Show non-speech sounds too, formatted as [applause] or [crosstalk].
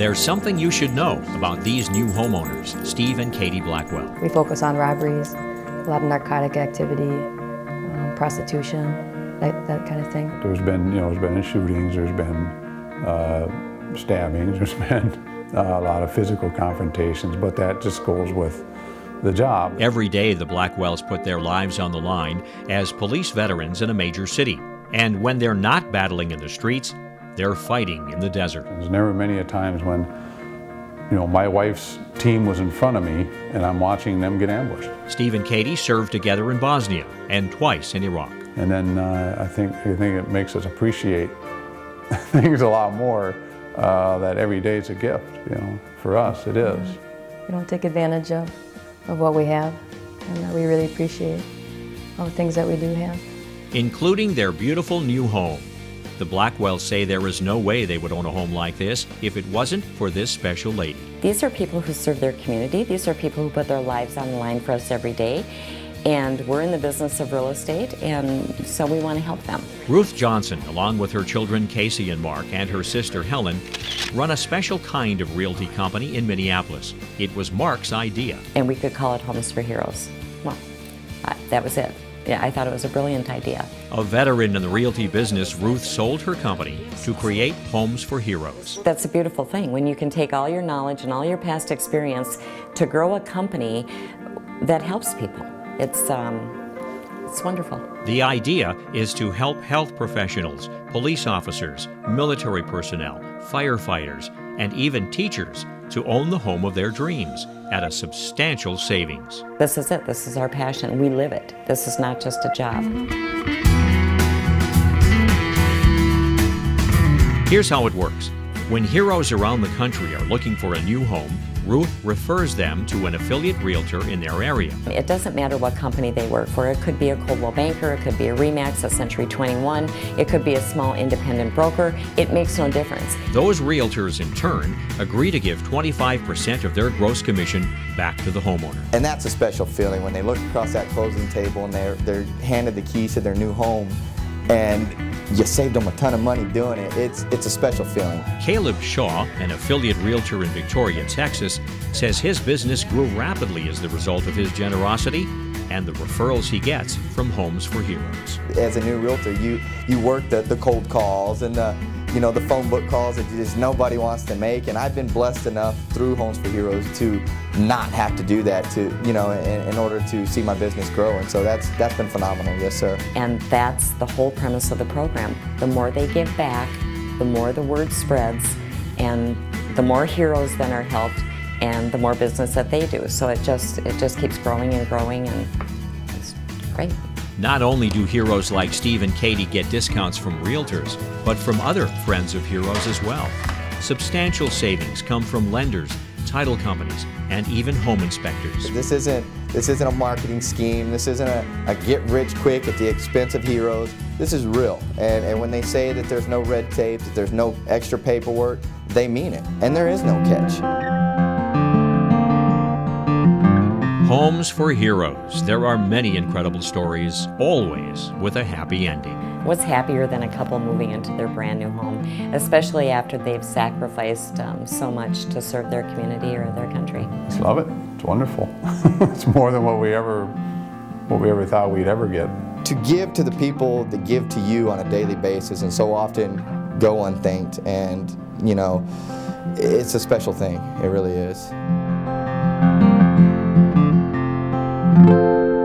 There's something you should know about these new homeowners, Steve and Katie Blackwell. We focus on robberies, a lot of narcotic activity, um, prostitution, that, that kind of thing. There's been, you know, there's been shootings, there's been uh, stabbings, [laughs] there's been uh, a lot of physical confrontations, but that just goes with the job. Every day, the Blackwells put their lives on the line as police veterans in a major city. And when they're not battling in the streets, they're fighting in the desert. There's never many a times when, you know, my wife's team was in front of me and I'm watching them get ambushed. Steve and Katie served together in Bosnia and twice in Iraq. And then uh, I think I think it makes us appreciate [laughs] things a lot more. Uh, that every day is a gift, you know. For us, it is. We don't take advantage of, of what we have, and we really appreciate all the things that we do have. Including their beautiful new home. The Blackwells say there is no way they would own a home like this if it wasn't for this special lady. These are people who serve their community. These are people who put their lives on the line for us every day. And we're in the business of real estate, and so we want to help them. Ruth Johnson, along with her children Casey and Mark and her sister Helen, run a special kind of realty company in Minneapolis. It was Mark's idea. And we could call it Homes for Heroes. Well, that was it yeah, I thought it was a brilliant idea. A veteran in the realty business, Ruth sold her company to create Homes for Heroes. That's a beautiful thing when you can take all your knowledge and all your past experience to grow a company that helps people. It's um, it's wonderful. The idea is to help health professionals, police officers, military personnel, firefighters, and even teachers to own the home of their dreams at a substantial savings. This is it. This is our passion. We live it. This is not just a job. Here's how it works. When heroes around the country are looking for a new home, Ruth refers them to an affiliate realtor in their area. It doesn't matter what company they work for. It could be a Coldwell Banker, it could be a REMAX, a Century 21, it could be a small independent broker. It makes no difference. Those realtors, in turn, agree to give 25% of their gross commission back to the homeowner. And that's a special feeling when they look across that closing table and they're, they're handed the keys to their new home and you saved them a ton of money doing it. It's, it's a special feeling. Caleb Shaw, an affiliate realtor in Victoria, Texas, says his business grew rapidly as the result of his generosity and the referrals he gets from Homes for Heroes. As a new realtor, you, you work the, the cold calls and the you know, the phone book calls that just nobody wants to make. And I've been blessed enough through Homes for Heroes to not have to do that to, you know, in, in, order to see my business grow. And so that's, that's been phenomenal. Yes, sir. And that's the whole premise of the program. The more they give back, the more the word spreads, and the more heroes then are helped, and the more business that they do. So it just, it just keeps growing and growing, and it's great. Not only do heroes like Steve and Katie get discounts from realtors, but from other friends of heroes as well. Substantial savings come from lenders, title companies, and even home inspectors. This isn't this isn't a marketing scheme. This isn't a, a get rich quick at the expense of heroes. This is real. And, and when they say that there's no red tape, that there's no extra paperwork, they mean it. And there is no catch. Homes for Heroes. There are many incredible stories, always with a happy ending. What's happier than a couple moving into their brand new home, especially after they've sacrificed um, so much to serve their community or their country? I love it. It's wonderful. [laughs] it's more than what we ever what we ever thought we'd ever get. To give to the people that give to you on a daily basis and so often go unthanked and, you know, it's a special thing. It really is. Música